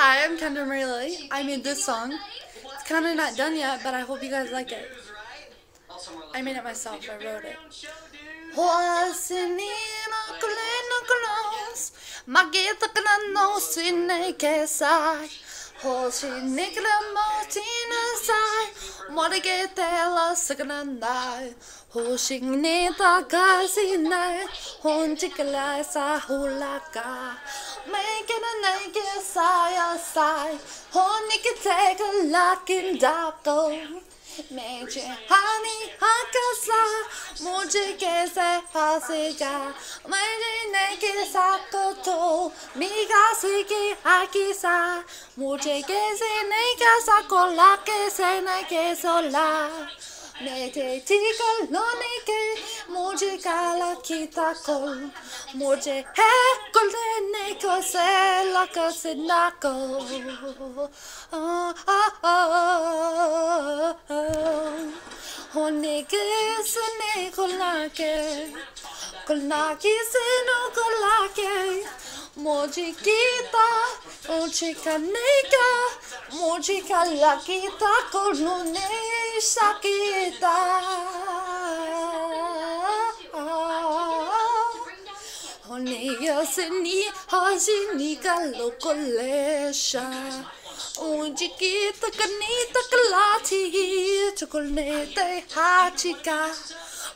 Hi, I'm Kendra Marie Lilly. I made this song. It's kind of not done yet, but I hope you guys like it. I made it myself. I wrote it. Na no sinekesai Hoshi nikla motina sai Morige tela saganandai Hoshi nita kasi nai Honchikala sa hulaka Make it a 매주 하니 학교사 무지개새 하시가 매일 내게 사고도 미가 시기 아기사 무지개새 내가 사고 라게새 내게 솔라 내게 티걸 너에게 무지가라 기타고 무지 해골래 내 것에 라것에 나고 어어어 होने के सुने खुला के, खुला की सुनो, खुला के। मुझे की था मुझे करने का मुझे कला गीता कुलूने सकीता होने सुनी हाजिनी का लोकुलेशा ऊँची की तकनी तकला थी। 吃 chocolate, hot chica.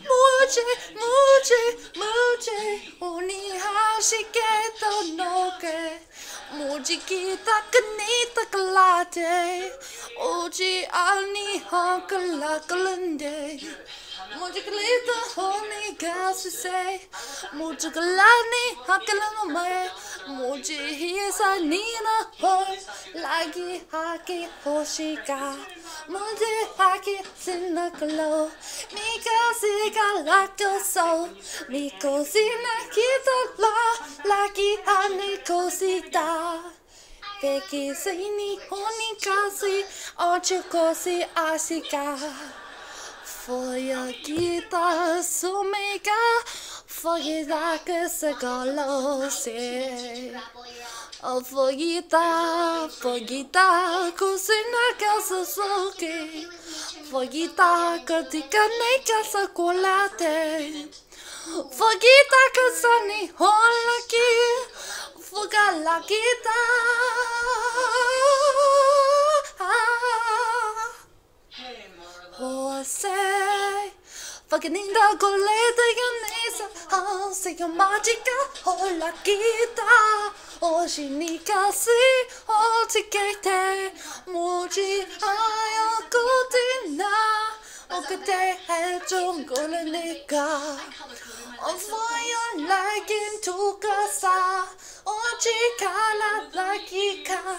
Muche, muche, muche, unihashiketo noke. Mujikita kanita kalate, uji alni honkalakalande. Mujikalita honi gasuse, mujikalani hakalanomae. मुझे गलाने हकला मैं मुझे ही ऐसा नीना हो लगी हाके होशी का मुझे हाके सिन्ना कलो मिका सिका लाको सो मिको सिन्ना की तो ला लगी हाने को Sita Peki sini honi kasi ocho kosi asika Foya kita sumika Φωγητά και σε καλώσει Ο φωγητά, φωγητά Κουσίνα και σε σώκη Φωγητά κατήκα ναι νέκια σε κουλάτε Φωγητά και σαν η χολακή Φωγαλακίτα 확인인다 걸레대견에서 한세요. 마지가 올라기다. 오시니 가시 어떻게 돼. 뭐지 하였거든나. 어그때 해준 거는 니가 On fire like in 두가사. 어찌 갈라 라기가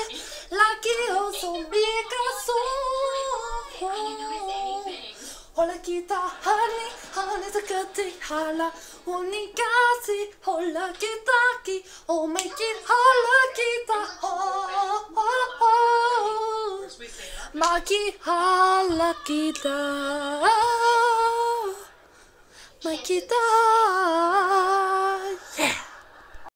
Hola kita hani hani takati hala unikasi hola kita ki oh make it hola kita oh oh oh. Maki hala kita makita